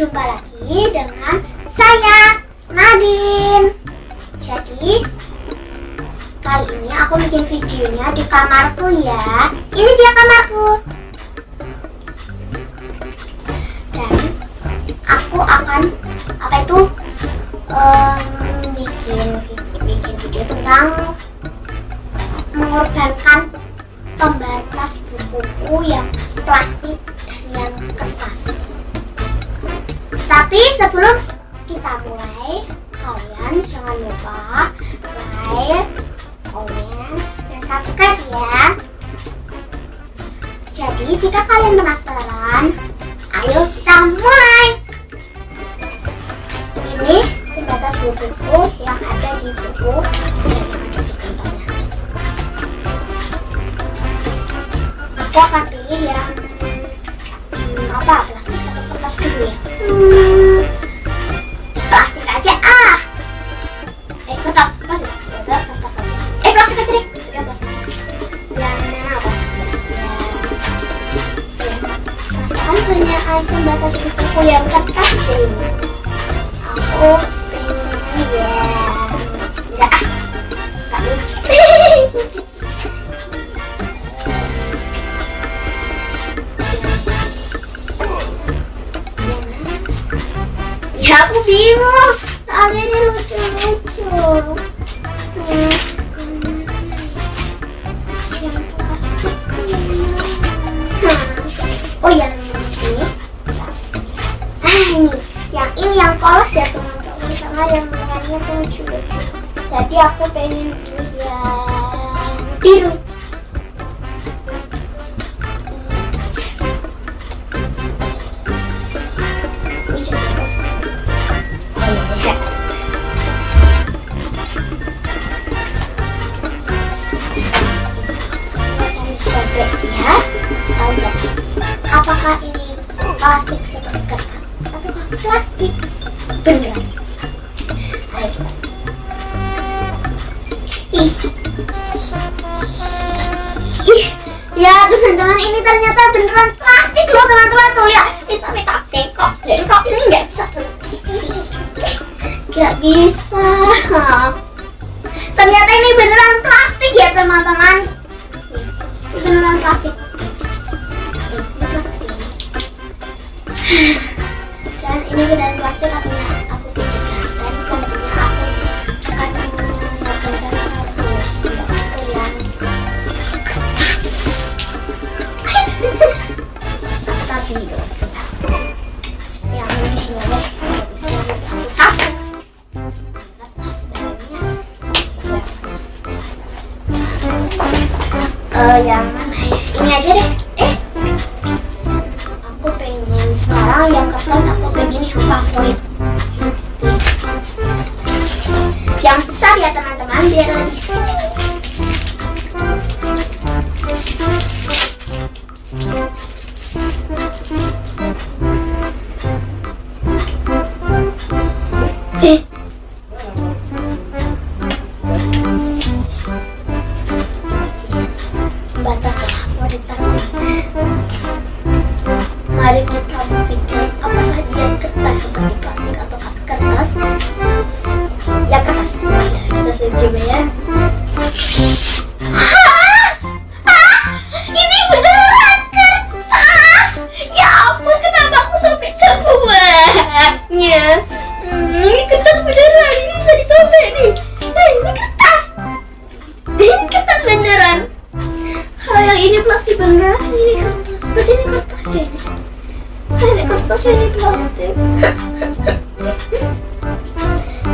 Jumpa lagi dengan saya Nadine. Jadi kali ini aku bikin videonya di kamarku ya. Ini dia kamarku. Dan aku akan apa itu em, bikin bikin video tentang mengorbankan pembatas bukuku yang plastik dan yang kertas. Tapi sebelum kita mulai, kalian jangan lupa like, komen, dan subscribe ya. Jadi jika kalian penasaran, ayo kita mulai. Ini pembatas bukuku yang ada di buku. Aku akan pilih yang kertas dulu ya. Hmm, plastik aja ah. Eh kertas plastik. Ya. Eh plastik aja deh. Udah plastik. Apa? Ya. Punya batas. Aku Ya aku bingung soalnya ini lucu-lucu. Oh yang ini. Ah ini, yang ini yang polos ya teman-teman sama yang warnanya tuh lucu. Jadi aku Apakah ini plastik seperti kertas atau plastik beneran? Ayo. Ih. Ih. Ya teman-teman ini ternyata beneran plastik loh teman-teman tuh ya. Ini sampai tak tengok. Tengok ini nggak bisa. Gak bisa. Ternyata ini beneran plastik Eh, yang mana ya? Ini aja deh ini plastik beneran, ini kertas. Berarti ini kertas ya? Ah, Ini kertas ini plastik.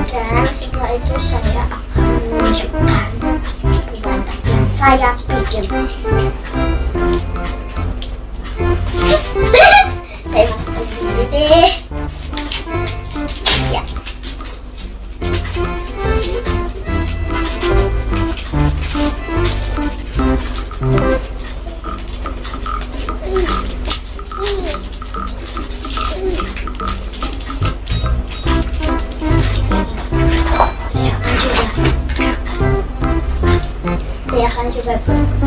Dan setelah itu saya akan menunjukkan pembatas yang saya bikin. Saya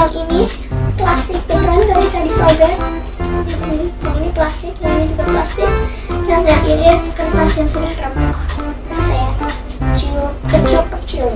yang ini plastik beneran gak bisa disobek. Ini yang ini plastik yang ini juga plastik. Dan yang ini kertas yang sudah remuk nah, saya kecil kecil. kecilnya